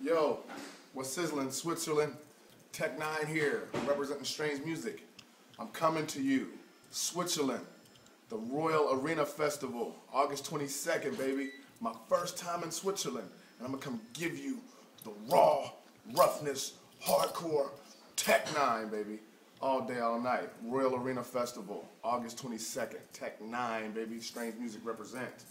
Yo, what's sizzling? Switzerland, Tech N9ne here, representing Strange Music. I'm coming to you, Switzerland, the Royal Arena Festival, August 22nd, baby. My first time in Switzerland, and I'm gonna come give you the raw, roughness, hardcore Tech N9ne, baby. All day, all night. Royal Arena Festival, August 22nd. Tech N9ne, baby. Strange Music represent.